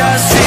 just